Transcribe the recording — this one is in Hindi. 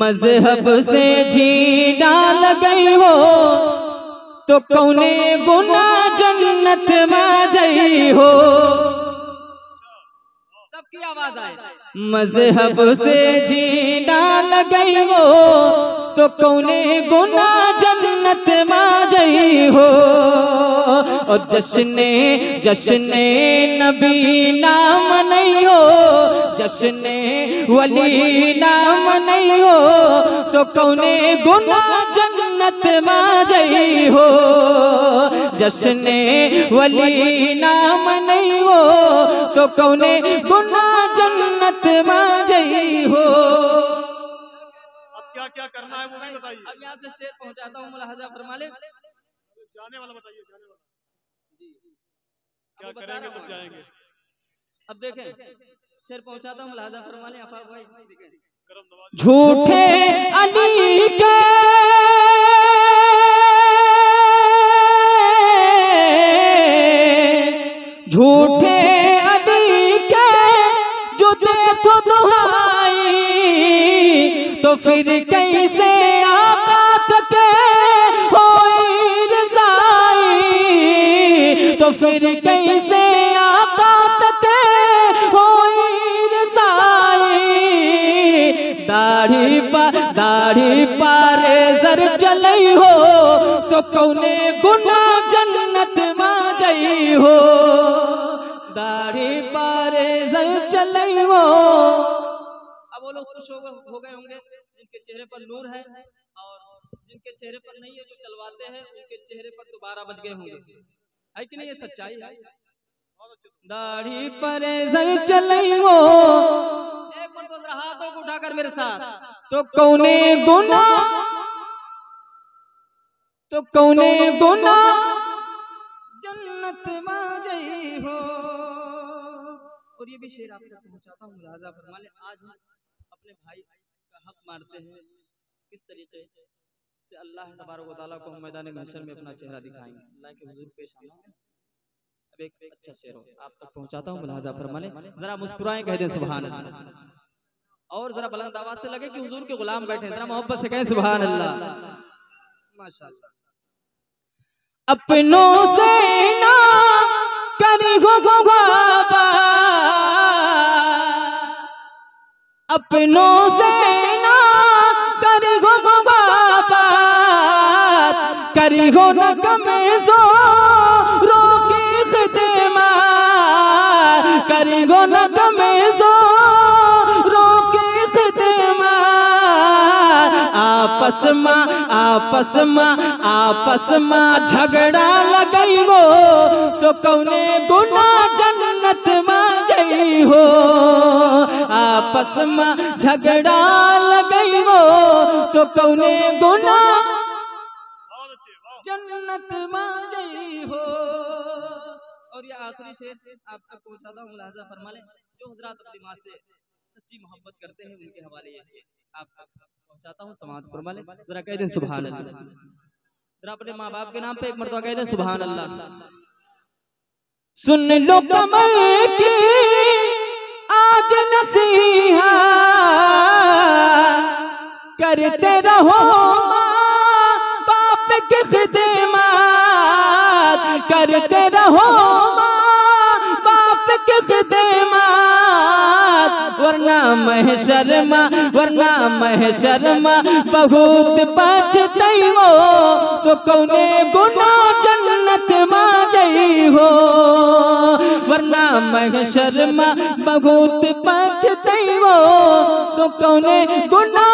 मज़हब से जीना डाल गई हो तो कौने गुना जन्नत में जई हो। सबकी आवाज़ आए। मज़हब से जीना डाल गई हो तो कौने गुना जन्नत में जई हो। और जश्ने जश्ने नबी नाम नहीं हो जश्ने वली नाम नहीं हो तो कौने गुना जन्नत में जई हो? जश्ने वली नाम नहीं हो तो कौने गुना जन्नत में जई हो? अब क्या क्या करना है वो भी बताइए। अब यहाँ से शेर पहुंचाता हूँ मुलाहजा फरमाले जाने वाला बताइए जाने वाला। क्या करेंगे हूँ। जाएँगे। अब देखें शेर पहुंचाता हूँ मुलाहजा फरमा ले। अफा भाई देखें। झूठे अली के झूठे अली के जो देखो दुहाई तो फिर कैसे आकात तो फिर कैसे दाढ़ी पा, दाढ़ी पारे जर चलई हो तो कौने गुना जन्नत मा जई हो। दाढ़ी पारे जर चलई हो। अब वो लोग खुश हो गए हो गए होंगे, जिनके चेहरे पर नूर है, और जिनके चेहरे पर नहीं है जो चलवाते हैं, उनके चेहरे पर तो बारह बज गए होंगे। है कि नहीं, ये सच्चाई है? दाढ़ी पर जर चलई हो उठाकर मेरे साथ। तो कौने गुना? तो कौने गुना? जन्नत में जई हो। और ये भी शेर आप तक पहुंचाता हूँ मुलाजा फरमा ले। आज हम अपने भाई का हक मारते हैं। किस तरीके से अल्लाह तबारक व तआला को हम मैदान महशर में अपना चेहरा दिखाएँगे। अल्लाह के हुजूर पेश आना अब एक अच्छा शेर हो आप तक पहुंचाता हूँ मुलाजा फरमा ले। जरा मुस्कुराएँ कह दें सुभान अल्लाह। और जरा बुलंद आवाज़ से लगे कि हुजूर के गुलाम बैठे। जरा मोहब्बत से कहें सुभान अल्लाह अपनों से ना करी हो अपनों से ना करी हो करी हो न कमे में आपस में आपस में झगड़ा लगई हो तो कौने गुना जन्नत में जई हो आपस में झगड़ा लगई हो तो कौने गुना जन्नत में जई हो और ये आखिरी शेर, आप तक पहुंचाता हूँ मुलाजा फरमा ले, जो हजरात अपनी माँ से सच्ची मोहब्बत करते हैं उनके हवाले ये शेर आप तक पहुंचाता हूँ समाज फरमा ले। जरा कह दें अल्लाह जरा अपने माँ बाप के नाम पे एक मरतबा कह दें सुभान अल्लाह सुन लो कमर की आज नसीहा। करते रहो बाप की खिदमत। करते रहो वरना मह शर्मा, वरना मह शर्मा, बहुत पाछ हो तो कौने गुना जन्नत मा हो? वरना मह शर्मा, बहुत पाछ हो तो कौने गुना